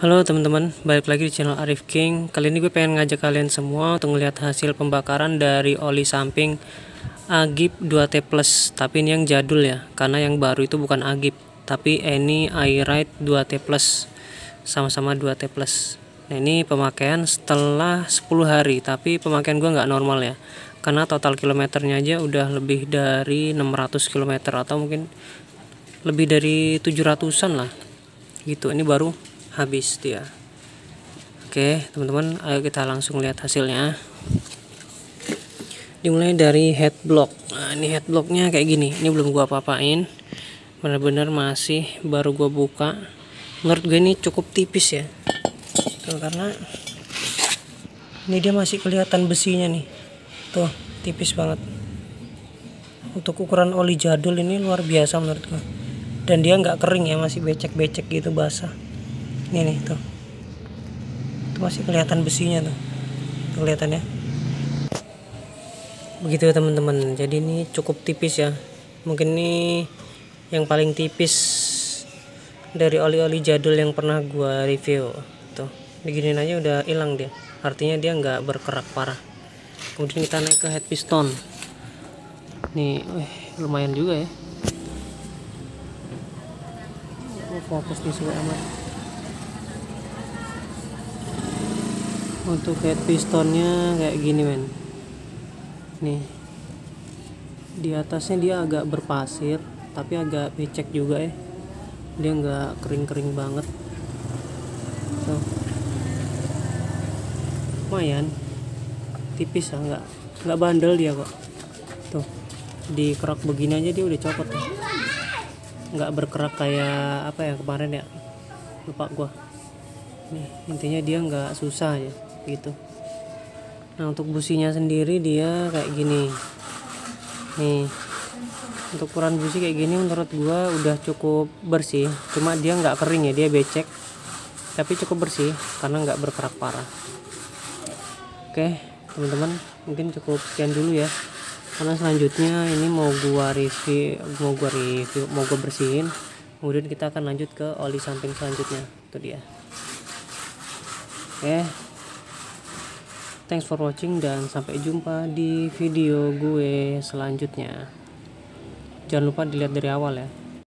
Halo teman-teman, balik lagi di channel Arif King. Kali ini gue pengen ngajak kalian semua untuk melihat hasil pembakaran dari oli samping Agip 2T Plus. Tapi ini yang jadul ya, karena yang baru itu bukan Agip, tapi ini iRide 2T Plus. Sama-sama 2T Plus. Nah ini pemakaian setelah 10 hari, tapi pemakaian gue nggak normal ya. Karena total kilometernya aja udah lebih dari 600 km atau mungkin lebih dari 700-an lah. Gitu, ini baru habis dia oke teman-teman ayo kita langsung lihat hasilnya. Dimulai dari head block. Nah ini head blocknya kayak gini. Ini belum gua apa-apain. Benar-benar masih baru gua buka. Menurut gue ini cukup tipis ya. Tuh karena ini dia masih kelihatan besinya nih. Tuh tipis banget. Untuk ukuran oli jadul ini luar biasa menurut gue dan dia nggak kering ya masih becek-becek gitu basah ini nih tuh. Itu masih kelihatan besinya tuh. Kelihatan ya begitu ya teman-teman. Jadi ini cukup tipis ya. Mungkin ini yang paling tipis dari oli-oli jadul yang pernah gua review. Tuh begini aja udah hilang dia. Artinya dia nggak berkerak parah. Kemudian kita naik ke head piston. Nih wih, lumayan juga ya. Fokus di sebelah amat untuk head pistonnya kayak gini men. Nih. Di atasnya dia agak berpasir tapi agak becek juga ya dia nggak kering-kering banget. Tuh lumayan. Tipis lah nggak nggak bandel dia kok. Tuh. Di kerak begini aja dia udah copot tuh. Nggak berkerak kayak apa ya kemarin ya? Lupa gua. Nih intinya dia nggak susah ya gitu. Nah untuk businya sendiri dia kayak gini. Nih untuk ukuran busi kayak gini menurut gua udah cukup bersih. Cuma dia nggak kering ya dia becek. Tapi cukup bersih karena nggak berkerak parah. Oke teman-teman mungkin cukup sekian dulu ya. Karena selanjutnya ini mau gua review mau gua review mau gua bersihin. Kemudian kita akan lanjut ke oli samping selanjutnya. Itu dia. Oke Thanks for watching dan sampai jumpa di video gue selanjutnya. Jangan lupa dilihat dari awal ya.